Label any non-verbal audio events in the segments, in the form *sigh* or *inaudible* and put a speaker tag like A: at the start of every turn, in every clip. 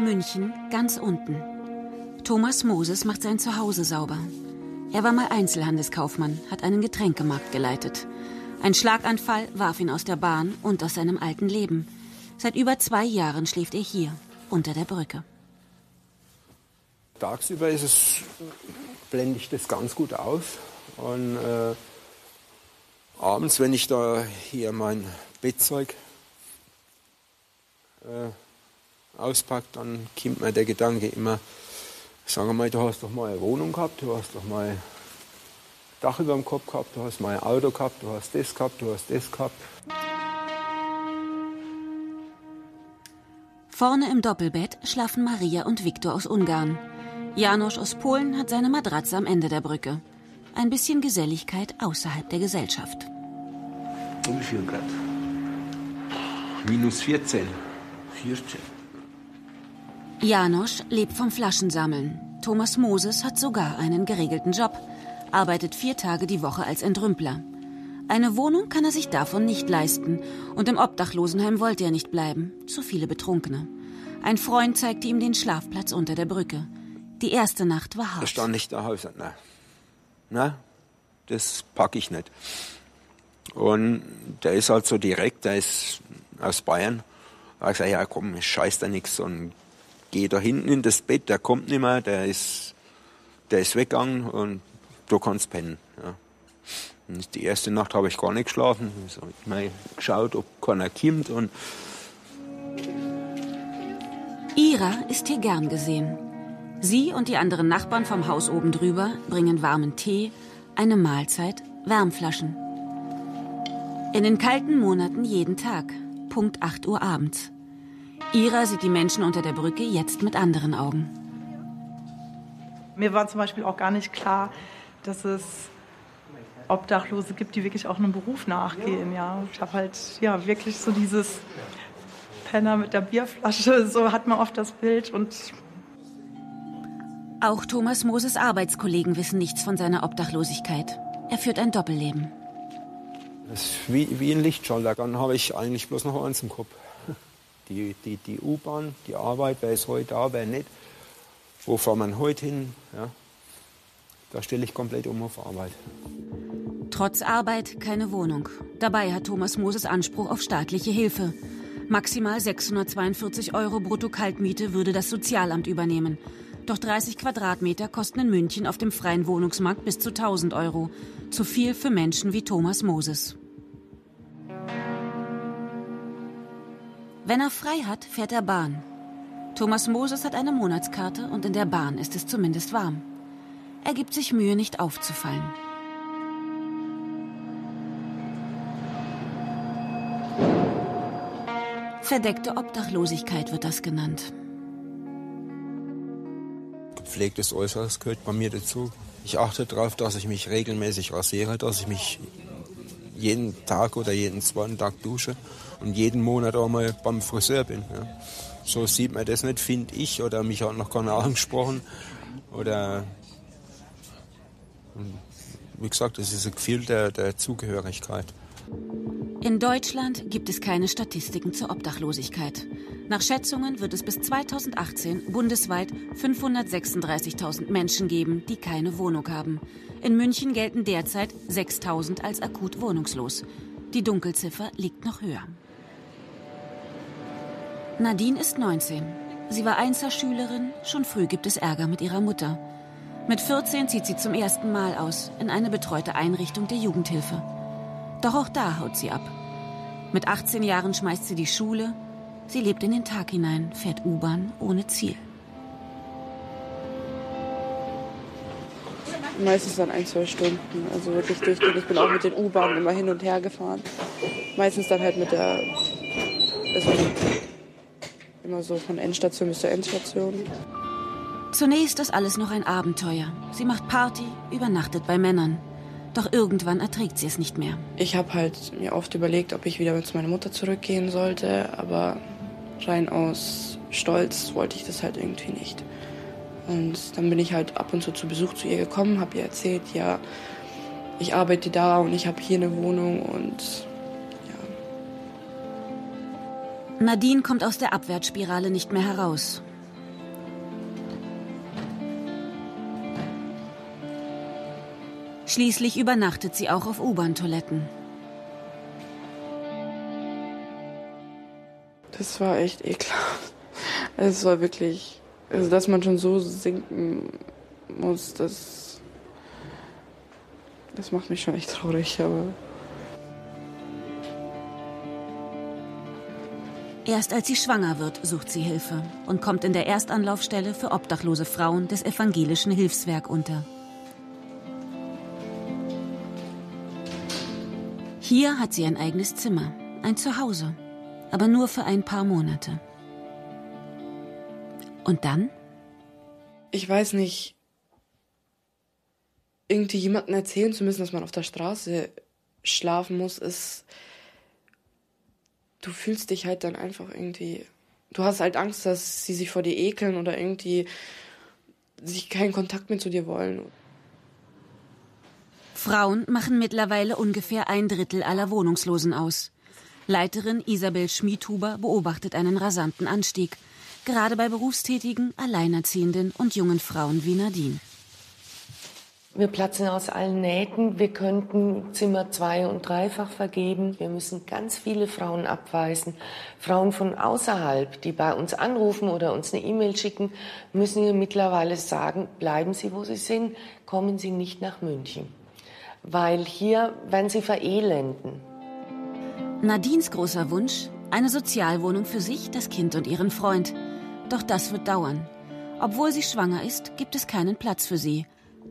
A: München ganz unten. Thomas Moses macht sein Zuhause sauber. Er war mal Einzelhandelskaufmann, hat einen Getränkemarkt geleitet. Ein Schlaganfall warf ihn aus der Bahn und aus seinem alten Leben. Seit über zwei Jahren schläft er hier, unter der Brücke.
B: Tagsüber ist es, blende ich das ganz gut aus. Und äh, abends, wenn ich da hier mein Bettzeug äh, auspacke, dann kommt mir der Gedanke immer, sagen wir mal, du hast doch mal eine Wohnung gehabt, du hast doch mal Dach über dem Kopf gehabt, du hast mal ein Auto gehabt, du hast das gehabt, du hast das gehabt.
A: Vorne im Doppelbett schlafen Maria und Viktor aus Ungarn. Janosch aus Polen hat seine Matratze am Ende der Brücke. Ein bisschen Geselligkeit außerhalb der Gesellschaft.
B: Um wie viel Grad? Minus 14. 14.
A: Janosch lebt vom Flaschensammeln. Thomas Moses hat sogar einen geregelten Job, arbeitet vier Tage die Woche als Entrümpler. Eine Wohnung kann er sich davon nicht leisten und im Obdachlosenheim wollte er nicht bleiben. Zu viele Betrunkene. Ein Freund zeigte ihm den Schlafplatz unter der Brücke. Die erste Nacht war hart.
B: Da stand ich da Haus. Na, na, das packe ich nicht. Und der ist halt so direkt, der ist aus Bayern. Da ich gesagt, ja komm, scheiß da nichts und geh da hinten in das Bett, der kommt nicht mehr, der ist, der ist weggegangen und du kannst pennen. Ja. Und die erste Nacht habe ich gar nicht geschlafen. Ich habe mal geschaut, ob keiner kommt und
A: Ira ist hier gern gesehen. Sie und die anderen Nachbarn vom Haus oben drüber bringen warmen Tee, eine Mahlzeit, Wärmflaschen. In den kalten Monaten jeden Tag, Punkt 8 Uhr abends. Ira sieht die Menschen unter der Brücke jetzt mit anderen Augen.
C: Mir war zum Beispiel auch gar nicht klar, dass es Obdachlose gibt, die wirklich auch einem Beruf nachgehen. Ja, ich habe halt ja wirklich so dieses Penner mit der Bierflasche, *laughs* so hat man oft das Bild und
A: auch Thomas Moses Arbeitskollegen wissen nichts von seiner Obdachlosigkeit. Er führt ein Doppelleben.
B: Das ist wie, wie ein Lichtschalter. Dann habe ich eigentlich bloß noch eins im Kopf. Die, die, die U-Bahn, die Arbeit, wer ist heute da, wer nicht. Wo fahren wir heute hin? Ja. Da stelle ich komplett um auf Arbeit.
A: Trotz Arbeit keine Wohnung. Dabei hat Thomas Moses Anspruch auf staatliche Hilfe. Maximal 642 Euro brutto Kaltmiete würde das Sozialamt übernehmen. Doch 30 Quadratmeter kosten in München auf dem freien Wohnungsmarkt bis zu 1000 Euro. Zu viel für Menschen wie Thomas Moses. Wenn er frei hat, fährt er Bahn. Thomas Moses hat eine Monatskarte und in der Bahn ist es zumindest warm. Er gibt sich Mühe, nicht aufzufallen. Verdeckte Obdachlosigkeit wird das genannt.
B: Gepflegtes Äußeres gehört bei mir dazu. Ich achte darauf, dass ich mich regelmäßig rasiere, dass ich mich jeden Tag oder jeden zweiten Tag dusche und jeden Monat auch mal beim Friseur bin. Ja. So sieht man das nicht, finde ich, oder mich hat noch keiner *laughs* angesprochen. Oder wie gesagt, das ist ein Gefühl der, der Zugehörigkeit.
A: In Deutschland gibt es keine Statistiken zur Obdachlosigkeit. Nach Schätzungen wird es bis 2018 bundesweit 536.000 Menschen geben, die keine Wohnung haben. In München gelten derzeit 6.000 als akut wohnungslos. Die Dunkelziffer liegt noch höher. Nadine ist 19. Sie war Einzelschülerin, schon früh gibt es Ärger mit ihrer Mutter. Mit 14 zieht sie zum ersten Mal aus in eine betreute Einrichtung der Jugendhilfe. Doch auch da haut sie ab. Mit 18 Jahren schmeißt sie die Schule. Sie lebt in den Tag hinein, fährt U-Bahn ohne Ziel.
D: Meistens dann ein, zwei Stunden. Also wirklich durchgehend. Ich bin auch mit den U-Bahnen immer hin und her gefahren. Meistens dann halt mit der. Also immer so von Endstation bis zur Endstation.
A: Zunächst ist alles noch ein Abenteuer. Sie macht Party, übernachtet bei Männern. Doch irgendwann erträgt sie es nicht mehr.
D: Ich habe halt mir oft überlegt, ob ich wieder zu meiner Mutter zurückgehen sollte, aber rein aus Stolz wollte ich das halt irgendwie nicht. Und dann bin ich halt ab und zu zu Besuch zu ihr gekommen, habe ihr erzählt, ja, ich arbeite da und ich habe hier eine Wohnung und ja.
A: Nadine kommt aus der Abwärtsspirale nicht mehr heraus. Schließlich übernachtet sie auch auf U-Bahn-Toiletten.
D: Das war echt ekelhaft. Es war wirklich, also dass man schon so sinken muss, das, das macht mich schon echt traurig, aber.
A: Erst als sie schwanger wird, sucht sie Hilfe und kommt in der Erstanlaufstelle für obdachlose Frauen des evangelischen Hilfswerk unter. Hier hat sie ein eigenes Zimmer, ein Zuhause, aber nur für ein paar Monate. Und dann?
D: Ich weiß nicht, irgendwie jemandem erzählen zu müssen, dass man auf der Straße schlafen muss, ist. Du fühlst dich halt dann einfach irgendwie. Du hast halt Angst, dass sie sich vor dir ekeln oder irgendwie sich keinen Kontakt mehr zu dir wollen.
A: Frauen machen mittlerweile ungefähr ein Drittel aller Wohnungslosen aus. Leiterin Isabel Schmiedhuber beobachtet einen rasanten Anstieg, gerade bei berufstätigen, Alleinerziehenden und jungen Frauen wie Nadine.
E: Wir platzen aus allen Nähten. Wir könnten Zimmer zwei- und dreifach vergeben. Wir müssen ganz viele Frauen abweisen. Frauen von außerhalb, die bei uns anrufen oder uns eine E-Mail schicken, müssen wir mittlerweile sagen, bleiben Sie, wo Sie sind, kommen Sie nicht nach München weil hier werden sie verelenden.
A: Nadines großer Wunsch, eine Sozialwohnung für sich, das Kind und ihren Freund. Doch das wird dauern. Obwohl sie schwanger ist, gibt es keinen Platz für sie.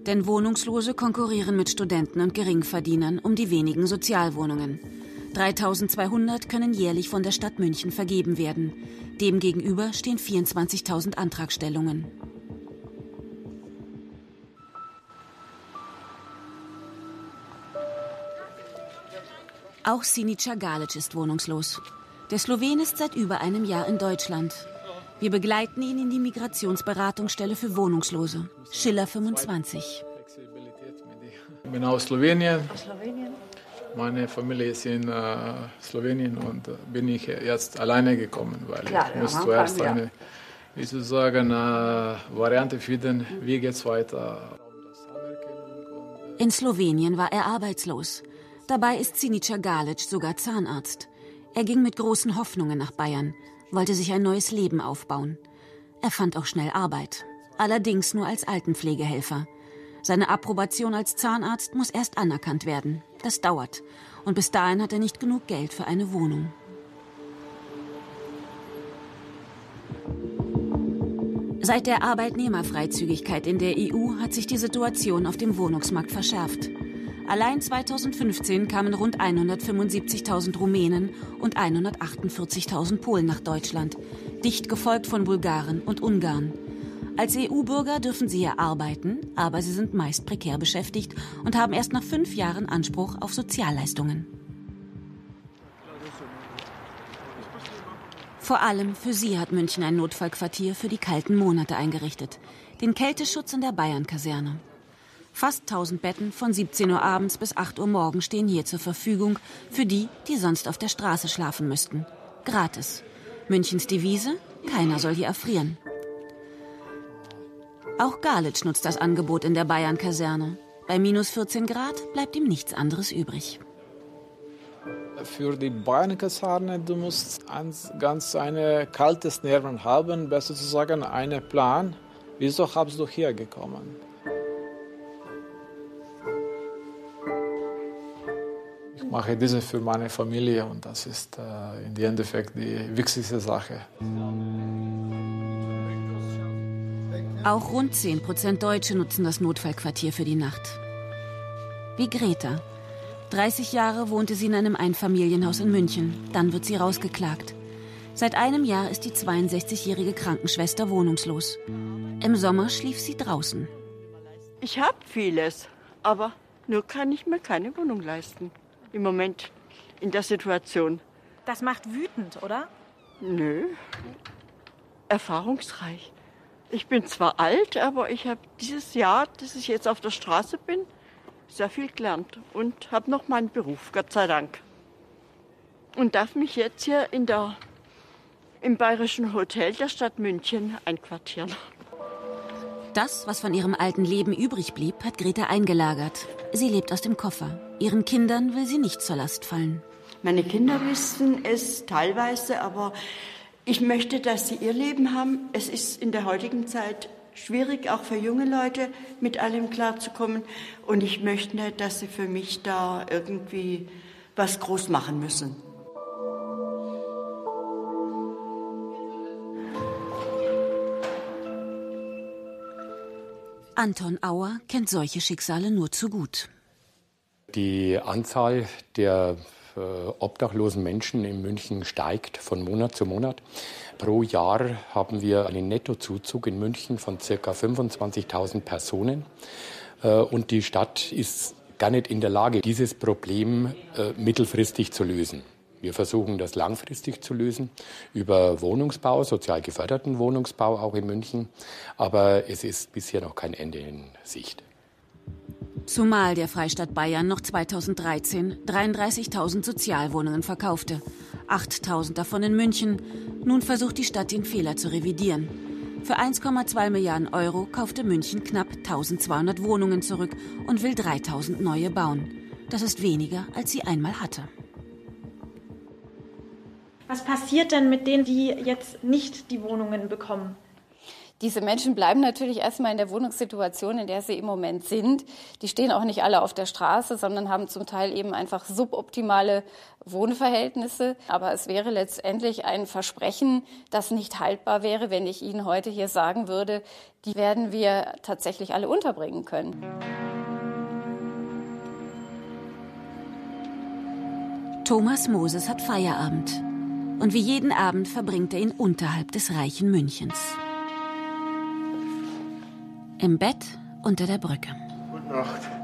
A: Denn Wohnungslose konkurrieren mit Studenten und Geringverdienern um die wenigen Sozialwohnungen. 3200 können jährlich von der Stadt München vergeben werden. Demgegenüber stehen 24.000 Antragstellungen. Auch Sinica Galic ist wohnungslos. Der Slowen ist seit über einem Jahr in Deutschland. Wir begleiten ihn in die Migrationsberatungsstelle für Wohnungslose, Schiller 25.
F: Ich bin aus Slowenien. Meine Familie ist in äh, Slowenien und äh, bin ich jetzt alleine gekommen, weil Klar, ich muss zuerst eine, wie zu sagen, äh, Variante finden, wie geht es weiter.
A: In Slowenien war er arbeitslos. Dabei ist Sinica Galic sogar Zahnarzt. Er ging mit großen Hoffnungen nach Bayern, wollte sich ein neues Leben aufbauen. Er fand auch schnell Arbeit, allerdings nur als Altenpflegehelfer. Seine Approbation als Zahnarzt muss erst anerkannt werden. Das dauert. Und bis dahin hat er nicht genug Geld für eine Wohnung. Seit der Arbeitnehmerfreizügigkeit in der EU hat sich die Situation auf dem Wohnungsmarkt verschärft. Allein 2015 kamen rund 175.000 Rumänen und 148.000 Polen nach Deutschland, dicht gefolgt von Bulgaren und Ungarn. Als EU-Bürger dürfen sie hier arbeiten, aber sie sind meist prekär beschäftigt und haben erst nach fünf Jahren Anspruch auf Sozialleistungen. Vor allem für sie hat München ein Notfallquartier für die kalten Monate eingerichtet, den Kälteschutz in der Bayern-Kaserne. Fast 1000 Betten von 17 Uhr abends bis 8 Uhr morgens stehen hier zur Verfügung für die, die sonst auf der Straße schlafen müssten. Gratis. Münchens Devise, keiner soll hier erfrieren. Auch Galitsch nutzt das Angebot in der Bayern-Kaserne. Bei minus 14 Grad bleibt ihm nichts anderes übrig.
F: Für die Bayern-Kaserne, du musst ganz ein kaltes Nerven haben, besser zu sagen, einen Plan. Wieso hast du hier gekommen? mache diese für meine Familie und das ist äh, im Endeffekt die wichtigste Sache.
A: Auch rund 10 Prozent Deutsche nutzen das Notfallquartier für die Nacht. Wie Greta. 30 Jahre wohnte sie in einem Einfamilienhaus in München. Dann wird sie rausgeklagt. Seit einem Jahr ist die 62-jährige Krankenschwester wohnungslos. Im Sommer schlief sie draußen.
G: Ich habe vieles, aber nur kann ich mir keine Wohnung leisten im Moment in der Situation.
H: Das macht wütend, oder?
G: Nö. Erfahrungsreich. Ich bin zwar alt, aber ich habe dieses Jahr, dass ich jetzt auf der Straße bin, sehr viel gelernt und habe noch meinen Beruf, Gott sei Dank. Und darf mich jetzt hier in der, im Bayerischen Hotel der Stadt München einquartieren.
A: Das, was von ihrem alten Leben übrig blieb, hat Greta eingelagert. Sie lebt aus dem Koffer. Ihren Kindern will sie nicht zur Last fallen.
G: Meine Kinder wissen es teilweise, aber ich möchte, dass sie ihr Leben haben. Es ist in der heutigen Zeit schwierig, auch für junge Leute mit allem klarzukommen. Und ich möchte nicht, dass sie für mich da irgendwie was groß machen müssen.
A: Anton Auer kennt solche Schicksale nur zu gut.
I: Die Anzahl der äh, obdachlosen Menschen in München steigt von Monat zu Monat. Pro Jahr haben wir einen Nettozuzug in München von ca. 25.000 Personen. Äh, und die Stadt ist gar nicht in der Lage, dieses Problem äh, mittelfristig zu lösen. Wir versuchen das langfristig zu lösen über Wohnungsbau, sozial geförderten Wohnungsbau auch in München. Aber es ist bisher noch kein Ende in Sicht.
A: Zumal der Freistaat Bayern noch 2013 33.000 Sozialwohnungen verkaufte. 8.000 davon in München. Nun versucht die Stadt den Fehler zu revidieren. Für 1,2 Milliarden Euro kaufte München knapp 1200 Wohnungen zurück und will 3000 neue bauen. Das ist weniger, als sie einmal hatte.
H: Was passiert denn mit denen, die jetzt nicht die Wohnungen bekommen?
J: Diese Menschen bleiben natürlich erstmal in der Wohnungssituation, in der sie im Moment sind. Die stehen auch nicht alle auf der Straße, sondern haben zum Teil eben einfach suboptimale Wohnverhältnisse. Aber es wäre letztendlich ein Versprechen, das nicht haltbar wäre, wenn ich Ihnen heute hier sagen würde, die werden wir tatsächlich alle unterbringen können.
A: Thomas Moses hat Feierabend. Und wie jeden Abend verbringt er ihn unterhalb des reichen Münchens. Im Bett unter der Brücke.
K: Gute Nacht.